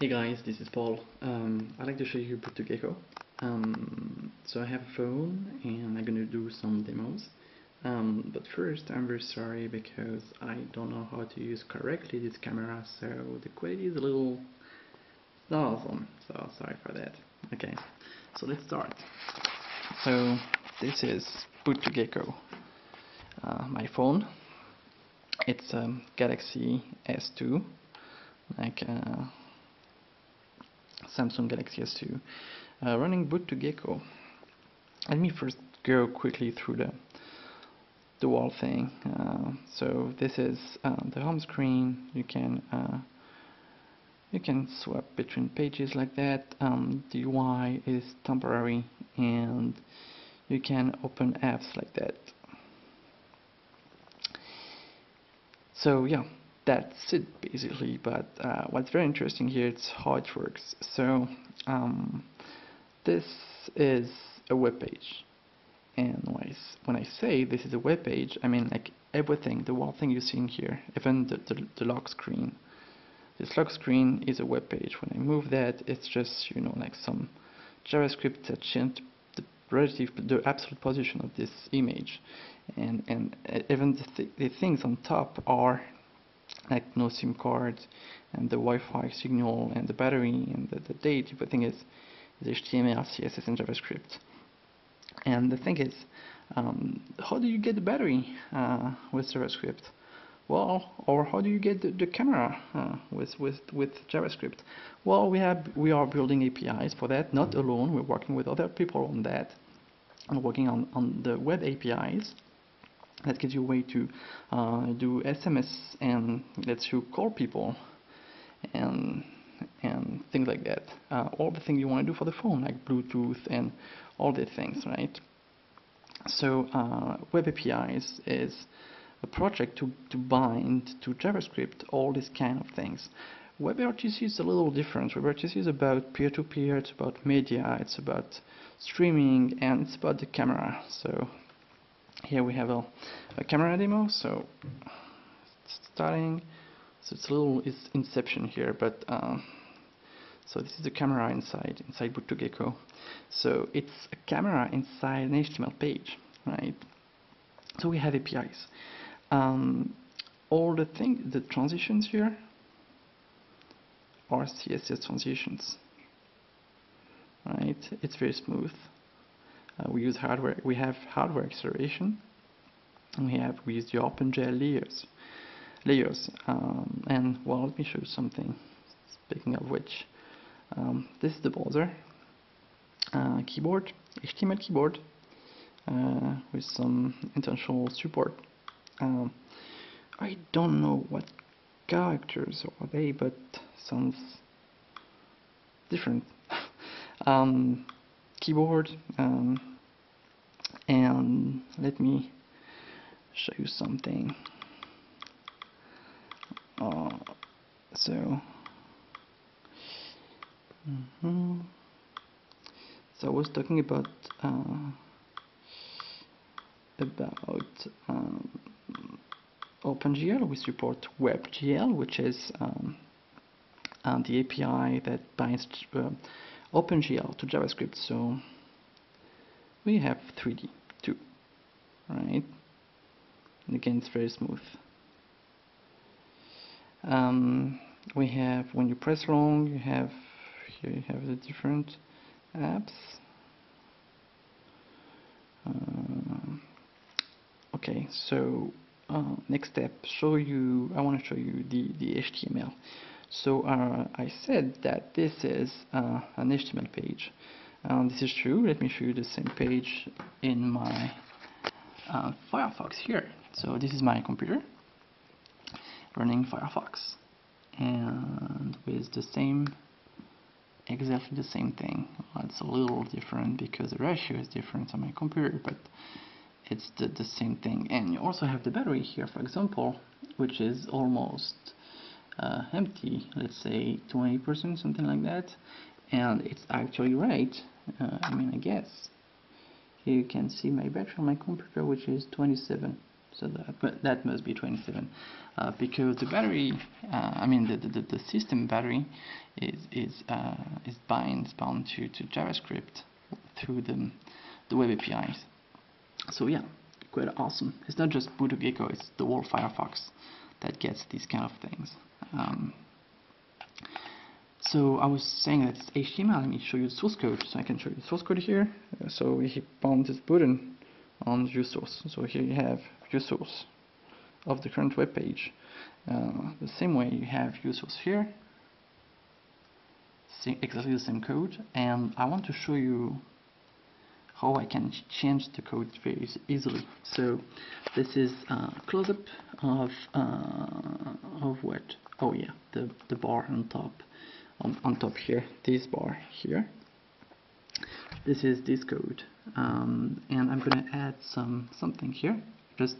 Hey guys, this is Paul. Um, I'd like to show you Boot2Gecko. Um, so I have a phone and I'm gonna do some demos. Um, but first, I'm very sorry because I don't know how to use correctly this camera, so the quality is a little not awesome. So sorry for that. Okay, so let's start. So this is Boot2Gecko, uh, my phone. It's a Galaxy S2, like. Uh, Samsung Galaxy S2 uh, running Boot2Gecko. Let me first go quickly through the the wall thing. Uh, so this is uh, the home screen. You can uh, you can swap between pages like that. Um, the UI is temporary, and you can open apps like that. So yeah, that's it basically. But uh, what's very interesting here is how it works. So um, this is a web page. And when I say this is a web page I mean like everything the whole thing you see in here even the, the, the lock screen. This lock screen is a web page. When I move that it's just you know like some JavaScript that changed the relative the absolute position of this image. And and even the, th the things on top are like no SIM card and the Wi-Fi signal and the battery and the, the date everything is, is HTML, CSS and JavaScript. And the thing is um, how do you get the battery uh, with JavaScript? Well or how do you get the, the camera uh, with, with, with JavaScript? Well we have we are building APIs for that not alone. We're working with other people on that. And working on, on the web APIs that gives you a way to uh, do SMS and lets you call people and and things like that. Uh, all the things you want to do for the phone, like Bluetooth and all the things, right? So uh, Web APIs is a project to, to bind to JavaScript all these kind of things. WebRTC is a little different. WebRTC is about peer-to-peer, -peer, it's about media, it's about streaming, and it's about the camera. So here we have a, a camera demo so starting. So it's a little it's inception here but um, so this is the camera inside inside Boot2Gecko so it's a camera inside an HTML page right? So we have APIs um, all the thing the transitions here are CSS transitions right? It's very smooth uh, we use hardware. We have hardware acceleration. And we have we use the OpenGL layers. Layers. Um, and well, let me show you something. Speaking of which, um, this is the browser uh, keyboard, HTML keyboard, uh, with some intentional support. Um, I don't know what characters are they, but sounds different. um, keyboard um, let me show you something. Uh, so mm -hmm. so I was talking about uh, about um, OpenGL. We support WebGL which is um, uh, the API that binds uh, OpenGL to JavaScript. So we have 3D too right and again it's very smooth um, we have when you press long you have here you have the different apps uh, okay so uh, next step show you I want to show you the the HTML so uh, I said that this is uh, an HTML page. Um, this is true. Let me show you the same page in my uh, Firefox here. So this is my computer running Firefox and with the same exactly the same thing. Well, it's a little different because the ratio is different on my computer but it's the, the same thing and you also have the battery here for example which is almost uh, empty let's say 20% something like that and it's actually right uh, I mean I guess here you can see my battery on my computer which is 27 so that that must be 27 uh, because the battery uh, I mean the, the, the system battery is is uh, is bound bound to, to JavaScript through the the web APIs so yeah quite awesome. It's not just Boot2Gecko it's the whole Firefox that gets these kind of things. Um, so I was saying that it's HTML let me show you the source code so I can show you the source code here so we bound this button on view source so here you have view source of the current web page. Uh, the same way you have view source here, exactly the same code, and I want to show you how I can change the code very easily. So this is a close-up of uh, of what? Oh yeah, the the bar on top, on on top here, this bar here. This is this code, um, and I'm gonna add some something here. Just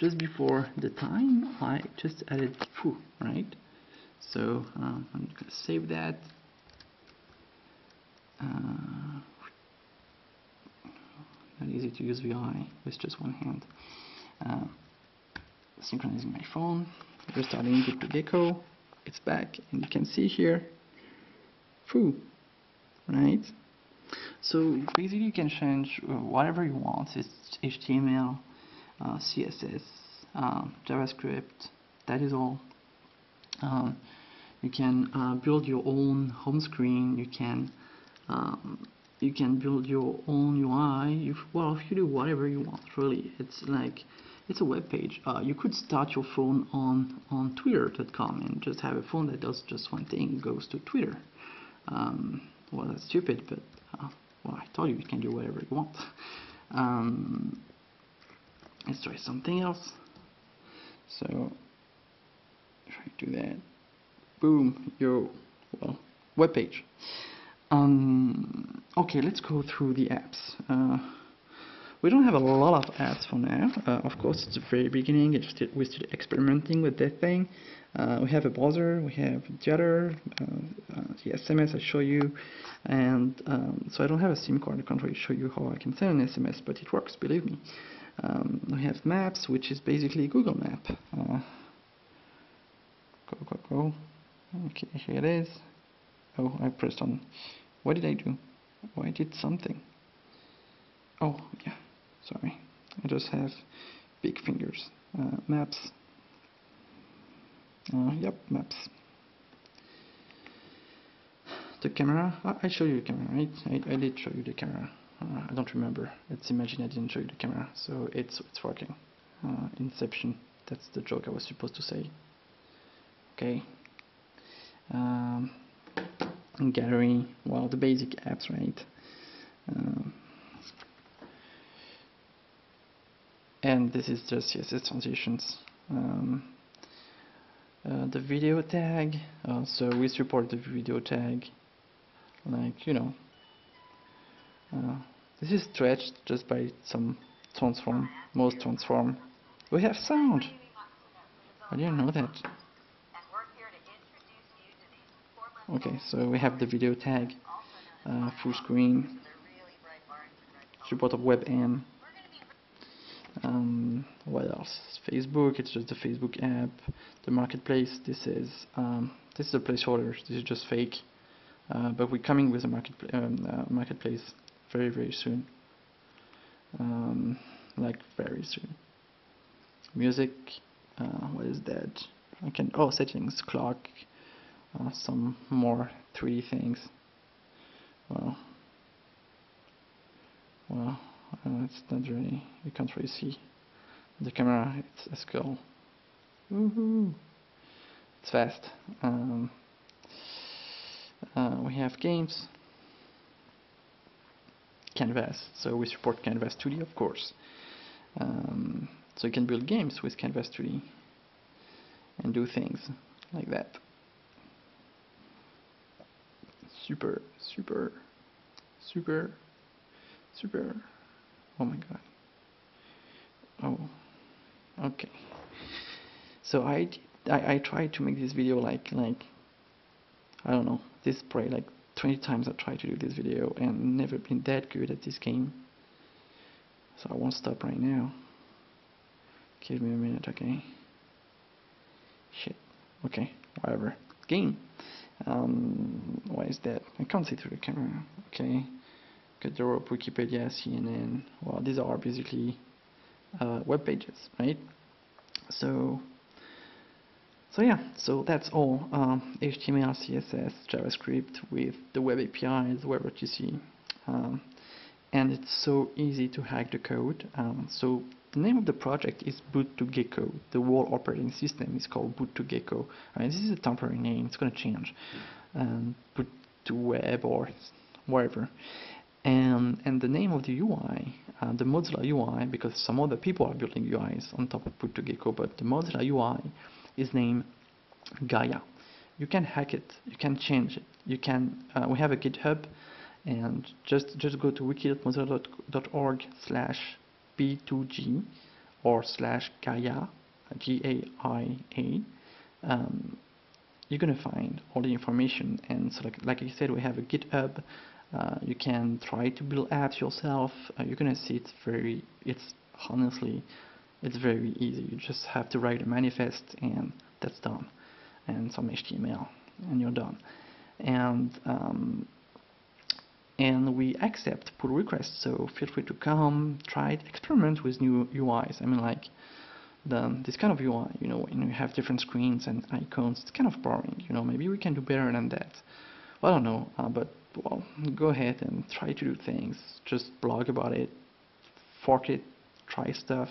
just before the time I just added foo right? So uh, I'm gonna save that. Uh, not easy to use VI with just one hand. Uh, synchronizing my phone. Restarting Boot2Gecko it's back and you can see here foo right so basically you can change uh, whatever you want it's HTML uh, CSS, uh, JavaScript, that is all. Um, you can uh, build your own home screen. You can um, you can build your own UI. Well, if you do whatever you want, really, it's like it's a web page. Uh, you could start your phone on on Twitter.com and just have a phone that does just one thing, goes to Twitter. Um, well, that's stupid, but uh, well, I told you you can do whatever you want. Um, let's try something else. So try to do that boom your well web page um, okay let's go through the apps. Uh, we don't have a lot of apps for now. Uh, of course it's the very beginning. We're still experimenting with that thing. Uh, we have a browser we have other uh, uh, the SMS I show you and um, so I don't have a SIM card. I can't really show you how I can send an SMS but it works believe me. Um, we have maps which is basically Google map. Uh, go go go. Okay here it is. Oh I pressed on. What did I do? Oh I did something? Oh yeah sorry I just have big fingers uh, maps uh, yep maps the camera I, I showed you the camera right I, I did show you the camera uh, I don't remember. Let's imagine I didn't show you the camera. So it's it's working. Uh, Inception. That's the joke I was supposed to say. Okay. Um, gallery. Well, the basic apps, right? Um, and this is just CSS transitions. Um, uh, the video tag. Uh, so we support the video tag. Like you know, uh, this is stretched just by some transform, most transform. We have sound. I didn't know that. Okay, so we have the video tag, uh, full screen, support of WebM. Um, what else? Facebook. It's just the Facebook app. The marketplace. This is um, this is a placeholder. This is just fake. Uh, but we're coming with a market um, uh, marketplace very very soon um, like very soon music uh, what is that I can oh settings clock uh, some more 3D things well well uh, it's not really you can't really see the camera it's a skull Woohoo! it's fast um, uh, we have games Canvas. So we support Canvas 2D, of course. Um, so you can build games with Canvas 2D and do things like that. Super, super, super, super. Oh my god. Oh, okay. So I, I, I tried to make this video like like I don't know. This probably like 20 times I tried to do this video and never been that good at this game. So I won't stop right now. Give me a minute, okay? Shit. Okay, whatever. Game. Um, why is that? I can't see through the camera. Okay. Got Europe, Wikipedia, CNN. Well, these are basically uh, web pages, right? So, so yeah, so that's all. Um, HTML, CSS, JavaScript with the web APIs, WebRTC. Um, and it's so easy to hack the code. Um, so the name of the project is Boot2Gecko. The whole operating system is called Boot2Gecko. I mean, this is a temporary name. It's going to change. Um, Boot to Web or whatever. And, and the name of the UI, uh, the Mozilla UI, because some other people are building UIs on top of Boot2Gecko, but the Mozilla UI is named Gaia. You can hack it. You can change it. You can. Uh, we have a GitHub, and just just go to wiki.mozilla.org slash b2g or slash Gaia, G-A-I-A. Um, you're gonna find all the information. And so, like like I said, we have a GitHub. Uh, you can try to build apps yourself. Uh, you're gonna see it's very. It's honestly, it's very easy. You just have to write a manifest, and that's done, and some HTML, and you're done. And um, and we accept pull requests so feel free to come try it experiment with new UIs I mean like the, this kind of UI you know when you have different screens and icons it's kind of boring you know maybe we can do better than that well, I don't know uh, but well go ahead and try to do things. Just blog about it fork it try stuff.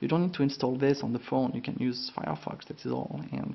You don't need to install this on the phone. You can use Firefox that is all and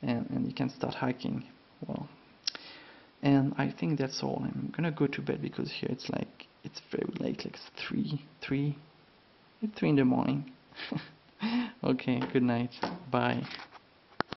and, and you can start hacking. Well and I think that's all. I'm gonna go to bed because here it's like it's very late like three three three in the morning. Okay good night. Bye